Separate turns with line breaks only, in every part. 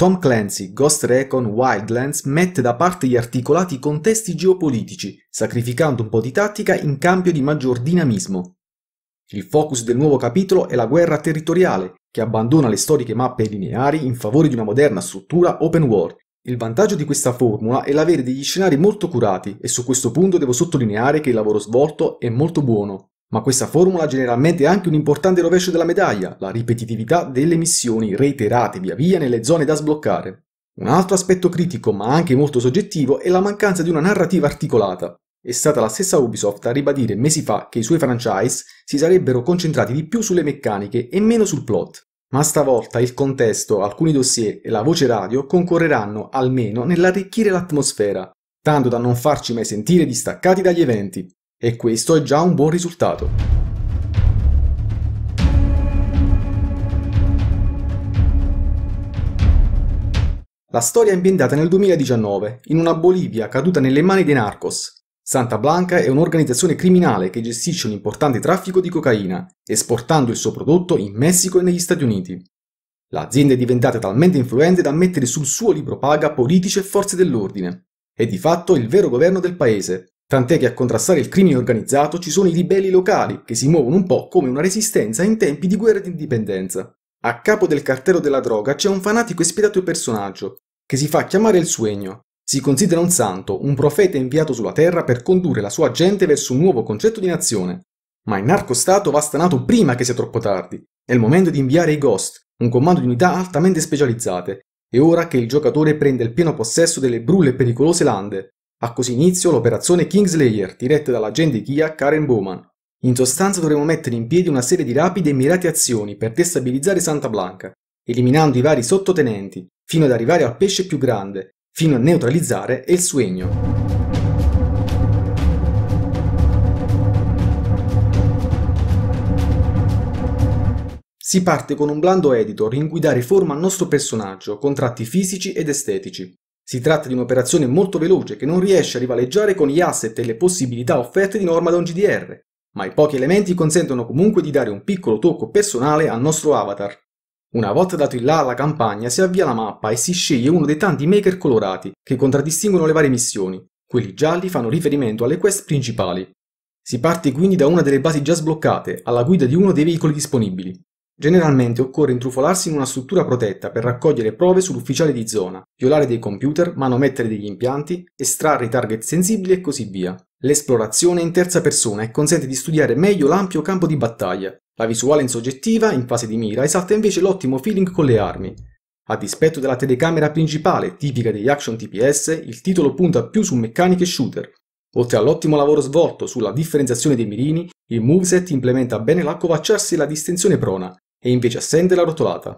Tom Clancy Ghost Recon Wildlands mette da parte gli articolati contesti geopolitici, sacrificando un po' di tattica in cambio di maggior dinamismo. Il focus del nuovo capitolo è la guerra territoriale, che abbandona le storiche mappe lineari in favore di una moderna struttura open world. Il vantaggio di questa formula è l'avere degli scenari molto curati e su questo punto devo sottolineare che il lavoro svolto è molto buono. Ma questa formula generalmente ha anche un importante rovescio della medaglia, la ripetitività delle missioni reiterate via via nelle zone da sbloccare. Un altro aspetto critico, ma anche molto soggettivo, è la mancanza di una narrativa articolata. È stata la stessa Ubisoft a ribadire mesi fa che i suoi franchise si sarebbero concentrati di più sulle meccaniche e meno sul plot. Ma stavolta il contesto, alcuni dossier e la voce radio concorreranno almeno nell'arricchire l'atmosfera, tanto da non farci mai sentire distaccati dagli eventi. E questo è già un buon risultato. La storia è ambientata nel 2019, in una Bolivia caduta nelle mani dei narcos. Santa Blanca è un'organizzazione criminale che gestisce un importante traffico di cocaina, esportando il suo prodotto in Messico e negli Stati Uniti. L'azienda è diventata talmente influente da mettere sul suo libro paga politici e forze dell'ordine. È di fatto il vero governo del paese, Tant'è che a contrastare il crimine organizzato ci sono i ribelli locali, che si muovono un po' come una resistenza in tempi di guerra d'indipendenza. A capo del cartello della droga c'è un fanatico spietato personaggio, che si fa chiamare il Suegno. Si considera un santo, un profeta inviato sulla terra per condurre la sua gente verso un nuovo concetto di nazione. Ma il narcostato va stanato prima che sia troppo tardi. È il momento di inviare i Ghost, un comando di unità altamente specializzate. È ora che il giocatore prenda il pieno possesso delle brulle e pericolose lande, ha così inizio l'operazione Kingslayer, diretta dall'agente Kia Karen Bowman. In sostanza dovremo mettere in piedi una serie di rapide e mirate azioni per destabilizzare Santa Blanca, eliminando i vari sottotenenti, fino ad arrivare al pesce più grande, fino a neutralizzare El Sueño. Si parte con un blando editor in cui dare forma al nostro personaggio con tratti fisici ed estetici. Si tratta di un'operazione molto veloce che non riesce a rivaleggiare con gli asset e le possibilità offerte di norma da un GDR, ma i pochi elementi consentono comunque di dare un piccolo tocco personale al nostro avatar. Una volta dato il là alla campagna si avvia la mappa e si sceglie uno dei tanti maker colorati che contraddistinguono le varie missioni. Quelli gialli fanno riferimento alle quest principali. Si parte quindi da una delle basi già sbloccate, alla guida di uno dei veicoli disponibili. Generalmente occorre intrufolarsi in una struttura protetta per raccogliere prove sull'ufficiale di zona, violare dei computer, manomettere degli impianti, estrarre i target sensibili e così via. L'esplorazione è in terza persona e consente di studiare meglio l'ampio campo di battaglia. La visuale in soggettiva, in fase di mira, esalta invece l'ottimo feeling con le armi. A dispetto della telecamera principale, tipica degli action TPS, il titolo punta più su meccaniche shooter. Oltre all'ottimo lavoro svolto sulla differenziazione dei mirini, il moveset implementa bene l'accovacciarsi e la distensione prona, è invece assente la rotolata.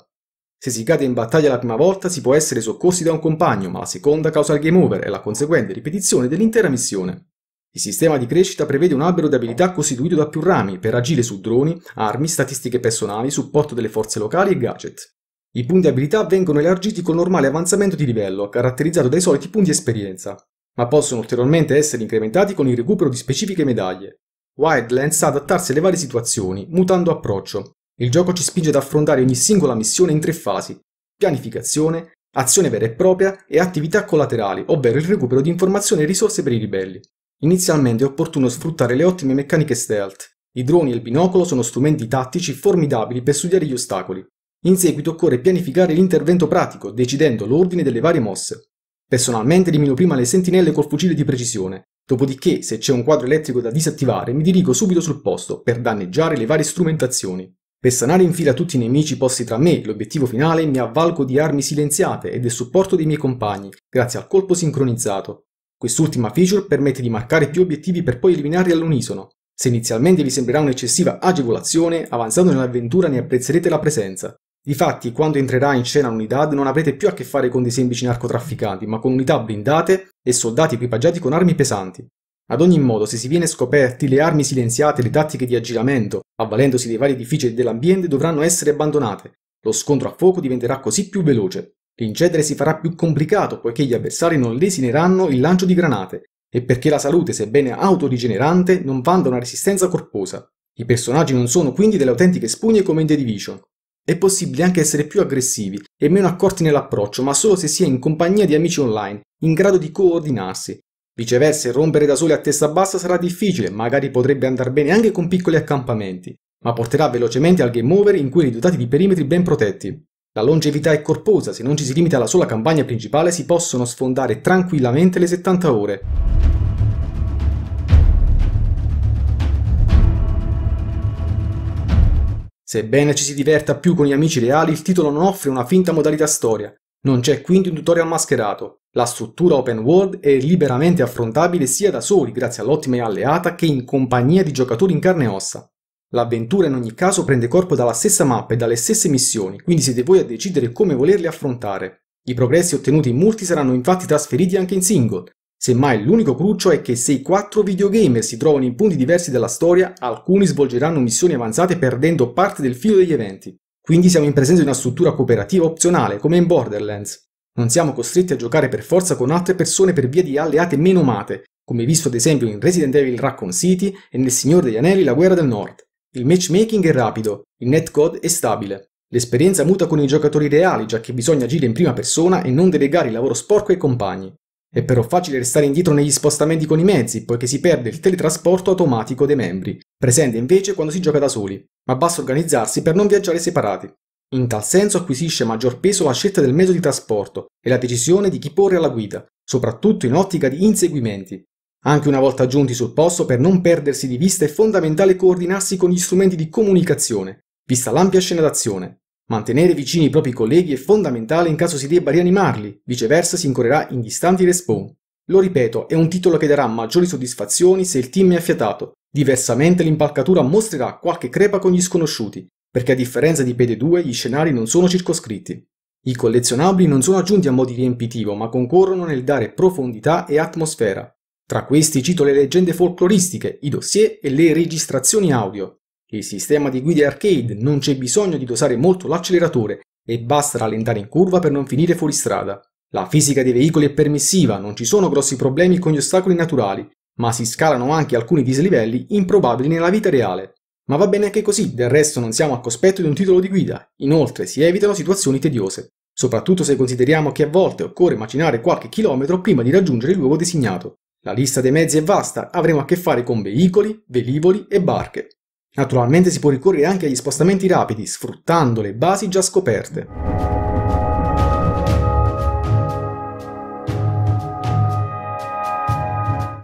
Se si cade in battaglia la prima volta si può essere soccorsi da un compagno, ma la seconda causa il game over e la conseguente ripetizione dell'intera missione. Il sistema di crescita prevede un albero di abilità costituito da più rami per agire su droni, armi, statistiche personali, supporto delle forze locali e gadget. I punti abilità vengono elargiti col normale avanzamento di livello, caratterizzato dai soliti punti esperienza, ma possono ulteriormente essere incrementati con il recupero di specifiche medaglie. Wildlands sa adattarsi alle varie situazioni, mutando approccio, il gioco ci spinge ad affrontare ogni singola missione in tre fasi, pianificazione, azione vera e propria e attività collaterali, ovvero il recupero di informazioni e risorse per i ribelli. Inizialmente è opportuno sfruttare le ottime meccaniche stealth. I droni e il binocolo sono strumenti tattici formidabili per studiare gli ostacoli. In seguito occorre pianificare l'intervento pratico, decidendo l'ordine delle varie mosse. Personalmente elimino prima le sentinelle col fucile di precisione, dopodiché se c'è un quadro elettrico da disattivare mi dirigo subito sul posto per danneggiare le varie strumentazioni. Per sanare in fila tutti i nemici posti tra me e l'obiettivo finale mi avvalgo di armi silenziate e del supporto dei miei compagni, grazie al colpo sincronizzato. Quest'ultima feature permette di marcare più obiettivi per poi eliminarli all'unisono. Se inizialmente vi sembrerà un'eccessiva agevolazione, avanzando nell'avventura ne apprezzerete la presenza. Difatti, quando entrerà in scena l'unità non avrete più a che fare con dei semplici narcotrafficanti, ma con unità blindate e soldati equipaggiati con armi pesanti. Ad ogni modo, se si viene scoperti, le armi silenziate e le tattiche di aggiramento, avvalendosi dei vari edifici dell'ambiente, dovranno essere abbandonate. Lo scontro a fuoco diventerà così più veloce. L'incedere si farà più complicato poiché gli avversari non lesineranno il lancio di granate e perché la salute, sebbene autorigenerante, non vanta una resistenza corposa. I personaggi non sono quindi delle autentiche spugne come in The Division. È possibile anche essere più aggressivi e meno accorti nell'approccio, ma solo se si è in compagnia di amici online, in grado di coordinarsi. Viceversa, rompere da soli a testa bassa sarà difficile, magari potrebbe andare bene anche con piccoli accampamenti, ma porterà velocemente al game over in quelli dotati di perimetri ben protetti. La longevità è corposa, se non ci si limita alla sola campagna principale si possono sfondare tranquillamente le 70 ore. Sebbene ci si diverta più con gli amici reali, il titolo non offre una finta modalità storia. Non c'è quindi un tutorial mascherato. La struttura open world è liberamente affrontabile sia da soli, grazie all'ottima alleata, che in compagnia di giocatori in carne e ossa. L'avventura in ogni caso prende corpo dalla stessa mappa e dalle stesse missioni, quindi siete voi a decidere come volerle affrontare. I progressi ottenuti in multi saranno infatti trasferiti anche in single, Semmai l'unico cruccio è che se i quattro videogamer si trovano in punti diversi della storia, alcuni svolgeranno missioni avanzate perdendo parte del filo degli eventi. Quindi siamo in presenza di una struttura cooperativa opzionale, come in Borderlands. Non siamo costretti a giocare per forza con altre persone per via di alleate meno mate, come visto ad esempio in Resident Evil Raccoon City e nel Signore degli Anelli La Guerra del Nord. Il matchmaking è rapido, il netcode è stabile. L'esperienza muta con i giocatori reali, già che bisogna agire in prima persona e non delegare il lavoro sporco ai compagni. È però facile restare indietro negli spostamenti con i mezzi, poiché si perde il teletrasporto automatico dei membri, presente invece quando si gioca da soli, ma basta organizzarsi per non viaggiare separati. In tal senso acquisisce maggior peso la scelta del mezzo di trasporto e la decisione di chi porre alla guida, soprattutto in ottica di inseguimenti. Anche una volta giunti sul posto, per non perdersi di vista è fondamentale coordinarsi con gli strumenti di comunicazione, vista l'ampia scena d'azione, Mantenere vicini i propri colleghi è fondamentale in caso si debba rianimarli, viceversa si incorrerà in distanti respawn. Lo ripeto, è un titolo che darà maggiori soddisfazioni se il team è affiatato, diversamente l'impalcatura mostrerà qualche crepa con gli sconosciuti, perché a differenza di PD2 gli scenari non sono circoscritti. I collezionabili non sono aggiunti a modi riempitivo, ma concorrono nel dare profondità e atmosfera. Tra questi cito le leggende folcloristiche, i dossier e le registrazioni audio. Il sistema di guide arcade non c'è bisogno di dosare molto l'acceleratore e basta rallentare in curva per non finire fuori strada. La fisica dei veicoli è permissiva, non ci sono grossi problemi con gli ostacoli naturali, ma si scalano anche alcuni dislivelli improbabili nella vita reale. Ma va bene anche così, del resto non siamo al cospetto di un titolo di guida, inoltre si evitano situazioni tediose, soprattutto se consideriamo che a volte occorre macinare qualche chilometro prima di raggiungere il luogo designato. La lista dei mezzi è vasta, avremo a che fare con veicoli, velivoli e barche. Naturalmente si può ricorrere anche agli spostamenti rapidi, sfruttando le basi già scoperte.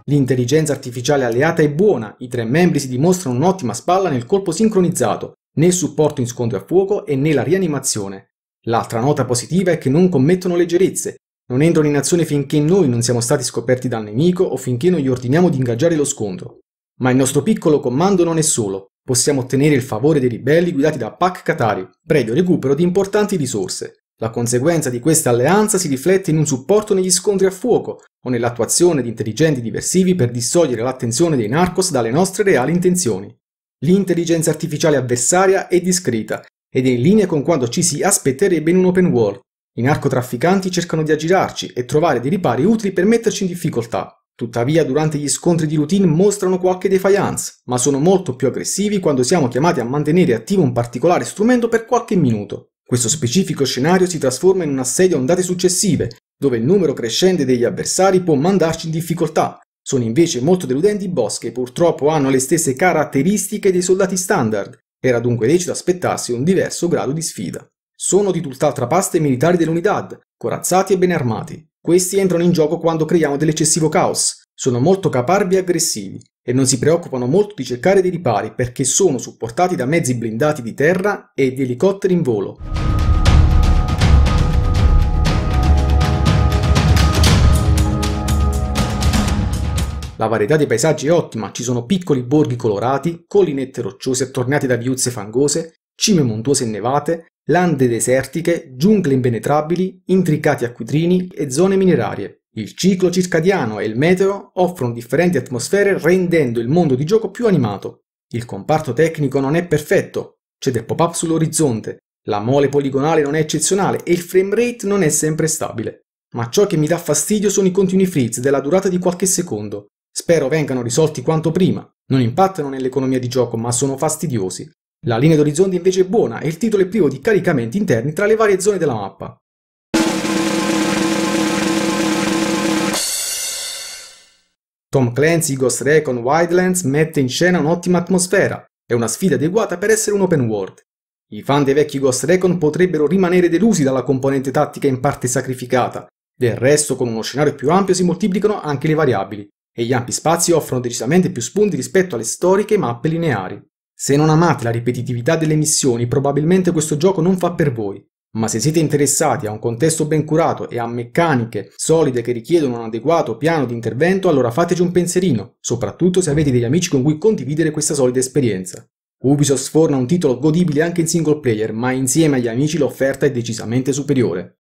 L'intelligenza artificiale alleata è buona, i tre membri si dimostrano un'ottima spalla nel colpo sincronizzato, nel supporto in scontri a fuoco e nella rianimazione. L'altra nota positiva è che non commettono leggerezze, non entrano in azione finché noi non siamo stati scoperti dal nemico o finché non gli ordiniamo di ingaggiare lo scontro. Ma il nostro piccolo comando non è solo, possiamo ottenere il favore dei ribelli guidati da Pak Katari, previo recupero di importanti risorse. La conseguenza di questa alleanza si riflette in un supporto negli scontri a fuoco o nell'attuazione di intelligenti diversivi per distogliere l'attenzione dei narcos dalle nostre reali intenzioni. L'intelligenza artificiale avversaria è discreta ed è in linea con quanto ci si aspetterebbe in un open world. I narcotrafficanti cercano di aggirarci e trovare dei ripari utili per metterci in difficoltà. Tuttavia durante gli scontri di routine mostrano qualche defiance, ma sono molto più aggressivi quando siamo chiamati a mantenere attivo un particolare strumento per qualche minuto. Questo specifico scenario si trasforma in un assedio a ondate successive, dove il numero crescente degli avversari può mandarci in difficoltà. Sono invece molto deludenti i boss che purtroppo hanno le stesse caratteristiche dei soldati standard. Era dunque lecito aspettarsi un diverso grado di sfida. Sono di tutt'altra pasta i militari dell'Unidad, corazzati e ben armati. Questi entrano in gioco quando creiamo dell'eccessivo caos, sono molto caparbi e aggressivi e non si preoccupano molto di cercare dei ripari perché sono supportati da mezzi blindati di terra e di elicotteri in volo. La varietà dei paesaggi è ottima, ci sono piccoli borghi colorati, collinette rocciose attorniate da viuzze fangose, cime montuose e nevate, lande desertiche, giungle impenetrabili, intricati acquitrini e zone minerarie. Il ciclo circadiano e il meteo offrono differenti atmosfere rendendo il mondo di gioco più animato. Il comparto tecnico non è perfetto, c'è del pop-up sull'orizzonte, la mole poligonale non è eccezionale e il frame rate non è sempre stabile. Ma ciò che mi dà fastidio sono i continui freeze della durata di qualche secondo. Spero vengano risolti quanto prima. Non impattano nell'economia di gioco, ma sono fastidiosi. La linea d'orizzonte invece è buona e il titolo è privo di caricamenti interni tra le varie zone della mappa. Tom Clancy Ghost Recon Wildlands mette in scena un'ottima atmosfera, è una sfida adeguata per essere un open world. I fan dei vecchi Ghost Recon potrebbero rimanere delusi dalla componente tattica in parte sacrificata, del resto con uno scenario più ampio si moltiplicano anche le variabili, e gli ampi spazi offrono decisamente più spunti rispetto alle storiche mappe lineari. Se non amate la ripetitività delle missioni, probabilmente questo gioco non fa per voi, ma se siete interessati a un contesto ben curato e a meccaniche solide che richiedono un adeguato piano di intervento, allora fateci un pensierino, soprattutto se avete degli amici con cui condividere questa solida esperienza. Ubisoft sforna un titolo godibile anche in single player, ma insieme agli amici l'offerta è decisamente superiore.